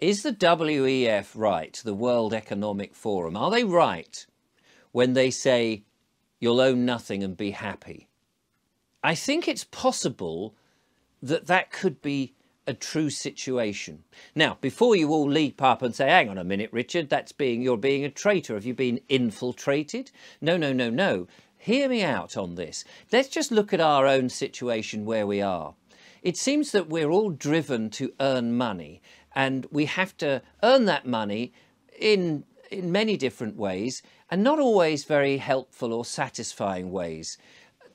is the WEF right, the World Economic Forum, are they right when they say you'll own nothing and be happy? I think it's possible that that could be a true situation. Now, before you all leap up and say, hang on a minute, Richard, that's being, you're being a traitor. Have you been infiltrated? No, no, no, no. Hear me out on this. Let's just look at our own situation where we are. It seems that we're all driven to earn money and we have to earn that money in in many different ways and not always very helpful or satisfying ways.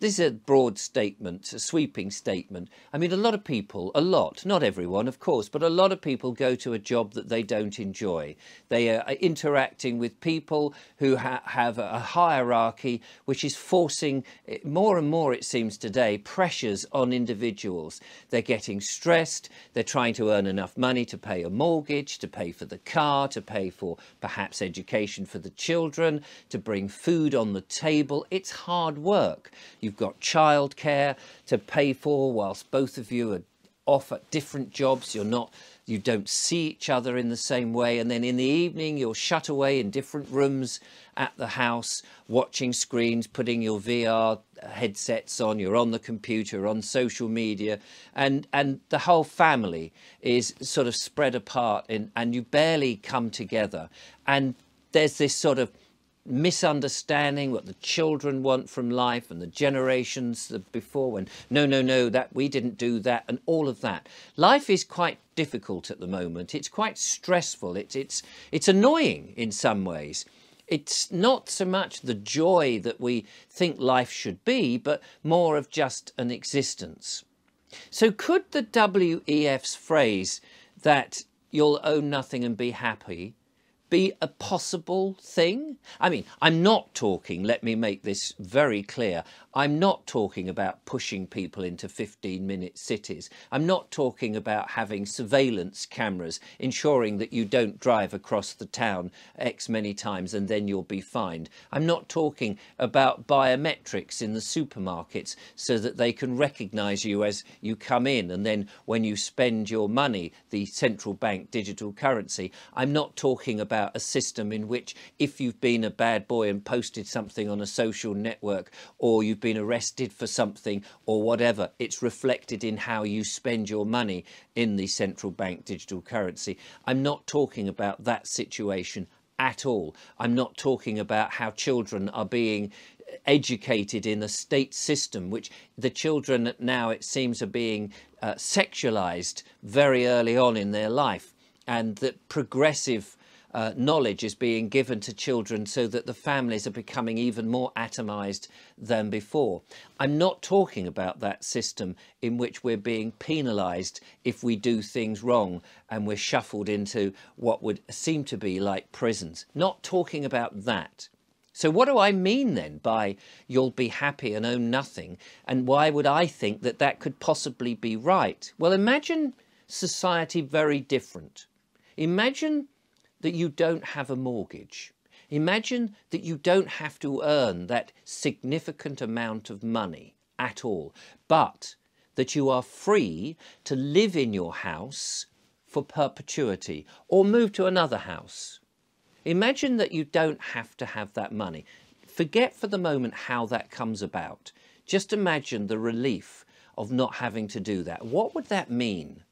This is a broad statement, a sweeping statement. I mean, a lot of people, a lot, not everyone, of course, but a lot of people go to a job that they don't enjoy. They are interacting with people who ha have a hierarchy which is forcing, eh, more and more it seems today, pressures on individuals. They're getting stressed, they're trying to earn enough money to pay a mortgage, to pay for the car, to pay for perhaps education for the children, to bring food on the table. It's hard work. You've You've got childcare to pay for whilst both of you are off at different jobs. You're not, you don't see each other in the same way. And then in the evening, you're shut away in different rooms at the house, watching screens, putting your VR headsets on, you're on the computer, on social media, and, and the whole family is sort of spread apart in, and you barely come together. And there's this sort of misunderstanding what the children want from life and the generations before when no no no that we didn't do that and all of that. Life is quite difficult at the moment. It's quite stressful. It's it's it's annoying in some ways. It's not so much the joy that we think life should be but more of just an existence. So could the WEF's phrase that you'll own nothing and be happy be a possible thing? I mean, I'm not talking, let me make this very clear, I'm not talking about pushing people into 15 minute cities. I'm not talking about having surveillance cameras, ensuring that you don't drive across the town X many times and then you'll be fined. I'm not talking about biometrics in the supermarkets so that they can recognise you as you come in and then when you spend your money, the central bank digital currency. I'm not talking about a system in which if you've been a bad boy and posted something on a social network or you've been arrested for something or whatever, it's reflected in how you spend your money in the central bank digital currency. I'm not talking about that situation at all. I'm not talking about how children are being educated in a state system, which the children now, it seems, are being uh, sexualized very early on in their life, and that progressive uh, knowledge is being given to children so that the families are becoming even more atomized than before. I'm not talking about that system in which we're being penalized if we do things wrong and we're shuffled into what would seem to be like prisons. Not talking about that. So what do I mean then by you'll be happy and own nothing? And why would I think that that could possibly be right? Well, imagine society very different. Imagine that you don't have a mortgage. Imagine that you don't have to earn that significant amount of money at all, but that you are free to live in your house for perpetuity or move to another house. Imagine that you don't have to have that money. Forget for the moment how that comes about. Just imagine the relief of not having to do that. What would that mean?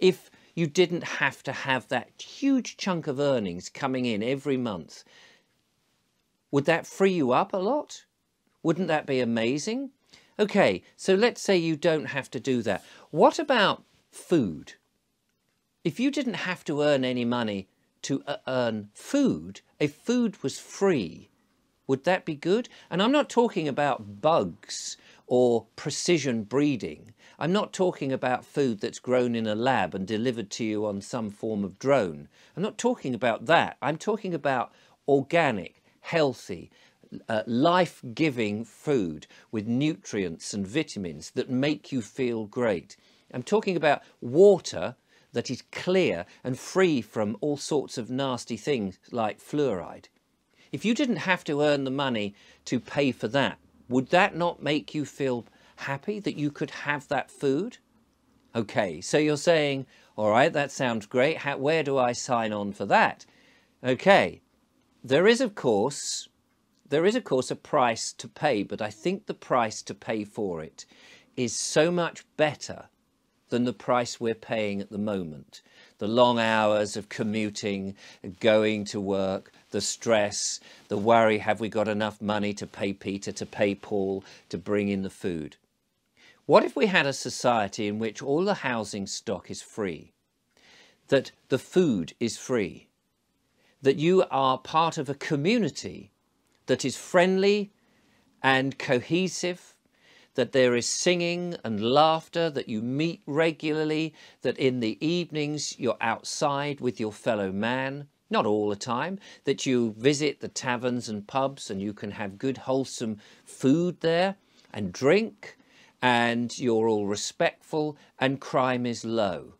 If you didn't have to have that huge chunk of earnings coming in every month. Would that free you up a lot? Wouldn't that be amazing? Okay, so let's say you don't have to do that. What about food? If you didn't have to earn any money to uh, earn food, if food was free, would that be good? And I'm not talking about bugs or precision breeding. I'm not talking about food that's grown in a lab and delivered to you on some form of drone. I'm not talking about that. I'm talking about organic, healthy, uh, life-giving food with nutrients and vitamins that make you feel great. I'm talking about water that is clear and free from all sorts of nasty things like fluoride. If you didn't have to earn the money to pay for that, would that not make you feel happy that you could have that food? Okay, so you're saying, All right, that sounds great. How, where do I sign on for that? Okay, there is, of course, there is, of course, a price to pay, but I think the price to pay for it is so much better than the price we're paying at the moment. The long hours of commuting, going to work, the stress, the worry have we got enough money to pay Peter, to pay Paul, to bring in the food? What if we had a society in which all the housing stock is free, that the food is free, that you are part of a community that is friendly and cohesive, that there is singing and laughter, that you meet regularly, that in the evenings you're outside with your fellow man, not all the time, that you visit the taverns and pubs and you can have good wholesome food there and drink and you're all respectful and crime is low.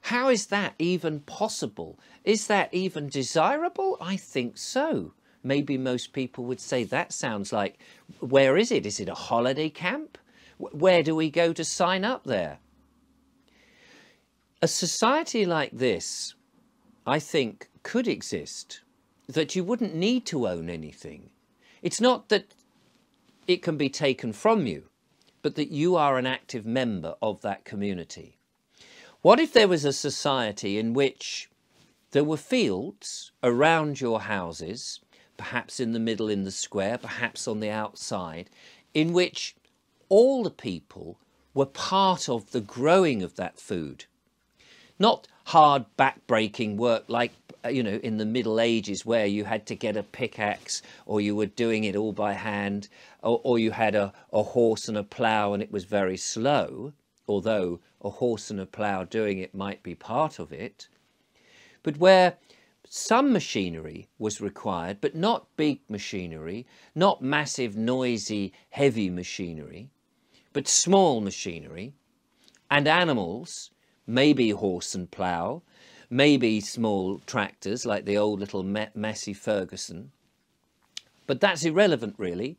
How is that even possible? Is that even desirable? I think so. Maybe most people would say that sounds like, where is it? Is it a holiday camp? Where do we go to sign up there? A society like this, I think, could exist that you wouldn't need to own anything. It's not that it can be taken from you, but that you are an active member of that community. What if there was a society in which there were fields around your houses, perhaps in the middle in the square, perhaps on the outside, in which all the people were part of the growing of that food? Not hard back-breaking work like uh, you know, in the Middle Ages where you had to get a pickaxe or you were doing it all by hand or, or you had a, a horse and a plough and it was very slow, although a horse and a plough doing it might be part of it, but where some machinery was required, but not big machinery, not massive, noisy, heavy machinery, but small machinery, and animals, maybe horse and plough, maybe small tractors like the old little Massey Ferguson. But that's irrelevant really,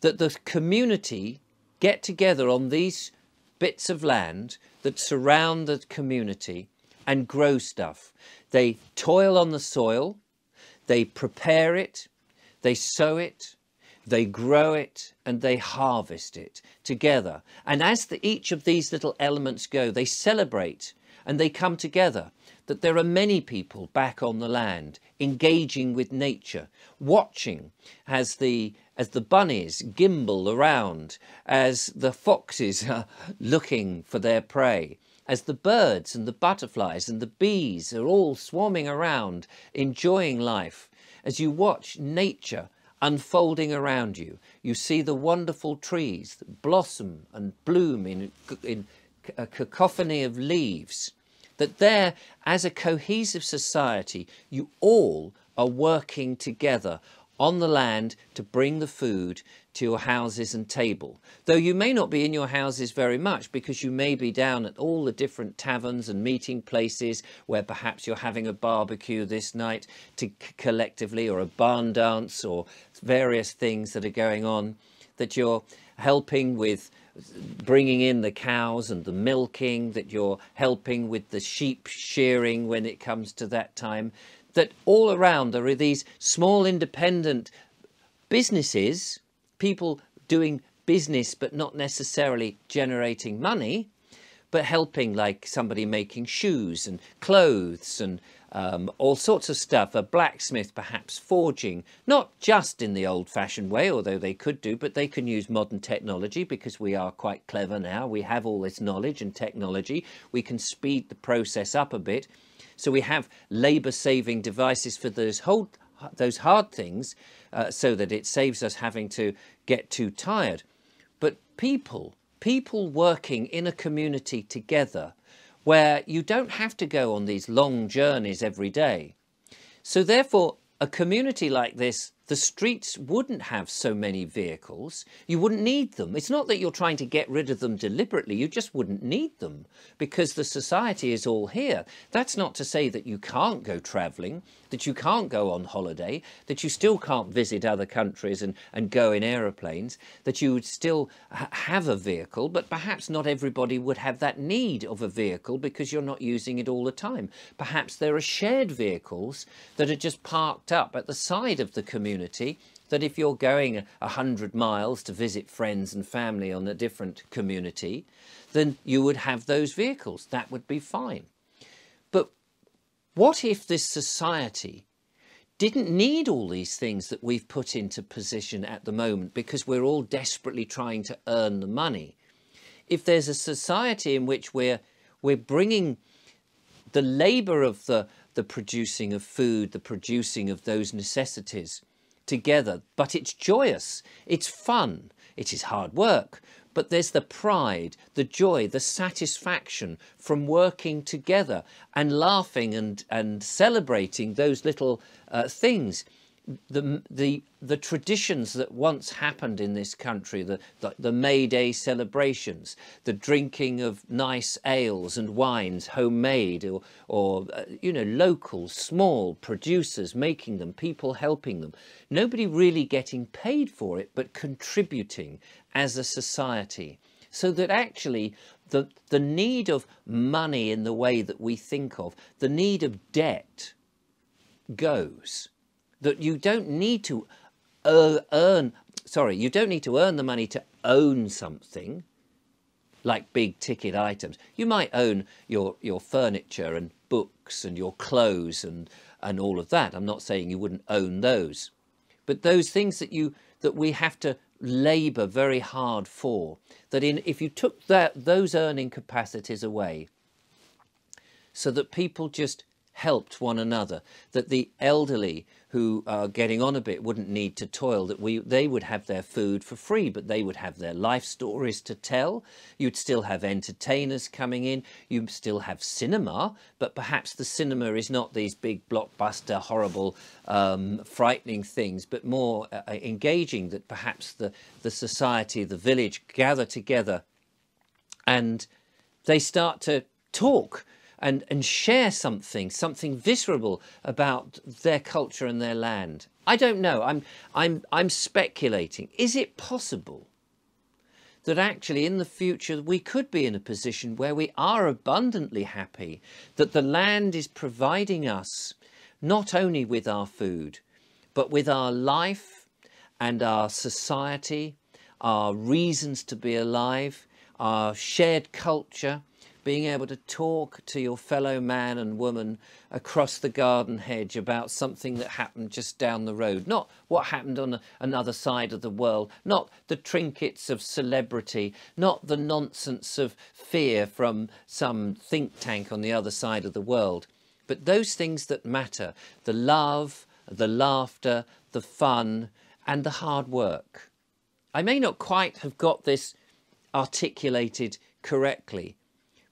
that the community get together on these bits of land that surround the community and grow stuff. They toil on the soil, they prepare it, they sow it, they grow it and they harvest it together. And as the, each of these little elements go, they celebrate and they come together that there are many people back on the land engaging with nature, watching as the as the bunnies gimble around, as the foxes are looking for their prey, as the birds and the butterflies and the bees are all swarming around, enjoying life, as you watch nature unfolding around you, you see the wonderful trees that blossom and bloom in, in a cacophony of leaves that there, as a cohesive society, you all are working together on the land to bring the food to your houses and table. Though you may not be in your houses very much because you may be down at all the different taverns and meeting places where perhaps you're having a barbecue this night to collectively or a barn dance or various things that are going on that you're helping with bringing in the cows and the milking, that you're helping with the sheep shearing when it comes to that time, that all around there are these small independent businesses, people doing business but not necessarily generating money, but helping like somebody making shoes and clothes and um, all sorts of stuff, a blacksmith perhaps forging, not just in the old-fashioned way, although they could do, but they can use modern technology because we are quite clever now. We have all this knowledge and technology. We can speed the process up a bit. So we have labour-saving devices for those, whole, those hard things uh, so that it saves us having to get too tired. But people, people working in a community together where you don't have to go on these long journeys every day. So therefore, a community like this the streets wouldn't have so many vehicles. You wouldn't need them. It's not that you're trying to get rid of them deliberately, you just wouldn't need them because the society is all here. That's not to say that you can't go travelling, that you can't go on holiday, that you still can't visit other countries and, and go in aeroplanes, that you would still ha have a vehicle, but perhaps not everybody would have that need of a vehicle because you're not using it all the time. Perhaps there are shared vehicles that are just parked up at the side of the community community that if you're going a hundred miles to visit friends and family on a different community, then you would have those vehicles. That would be fine. But what if this society didn't need all these things that we've put into position at the moment because we're all desperately trying to earn the money? If there's a society in which we're, we're bringing the labour of the, the producing of food, the producing of those necessities, together, but it's joyous, it's fun, it is hard work, but there's the pride, the joy, the satisfaction from working together and laughing and, and celebrating those little uh, things the the the traditions that once happened in this country, the, the, the May Day celebrations, the drinking of nice ales and wines, homemade or or uh, you know local, small producers making them, people helping them, nobody really getting paid for it, but contributing as a society, so that actually the the need of money in the way that we think of, the need of debt, goes that you don't need to uh, earn, sorry, you don't need to earn the money to own something like big ticket items. You might own your, your furniture and books and your clothes and, and all of that. I'm not saying you wouldn't own those. But those things that you that we have to labour very hard for, that in if you took that those earning capacities away, so that people just helped one another, that the elderly who are getting on a bit wouldn't need to toil, that we they would have their food for free, but they would have their life stories to tell. You'd still have entertainers coming in, you'd still have cinema, but perhaps the cinema is not these big blockbuster, horrible, um, frightening things, but more uh, uh engaging that perhaps the, the society, the village gather together and they start to talk and, and share something, something visceral about their culture and their land. I don't know. I'm, I'm, I'm speculating. Is it possible that actually in the future we could be in a position where we are abundantly happy, that the land is providing us not only with our food, but with our life and our society, our reasons to be alive, our shared culture, being able to talk to your fellow man and woman across the garden hedge about something that happened just down the road, not what happened on another side of the world, not the trinkets of celebrity, not the nonsense of fear from some think tank on the other side of the world, but those things that matter, the love, the laughter, the fun, and the hard work. I may not quite have got this articulated correctly,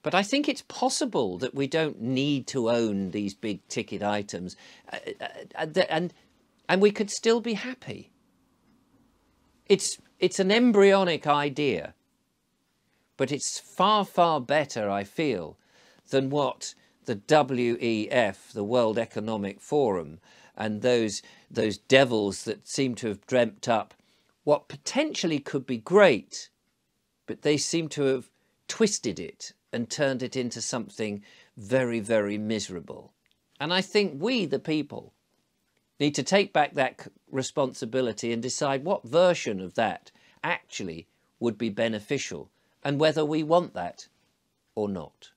but I think it's possible that we don't need to own these big ticket items uh, uh, uh and, and we could still be happy. It's, it's an embryonic idea, but it's far, far better, I feel, than what the WEF, the World Economic Forum, and those, those devils that seem to have dreamt up what potentially could be great, but they seem to have twisted it and turned it into something very, very miserable. And I think we, the people, need to take back that responsibility and decide what version of that actually would be beneficial and whether we want that or not.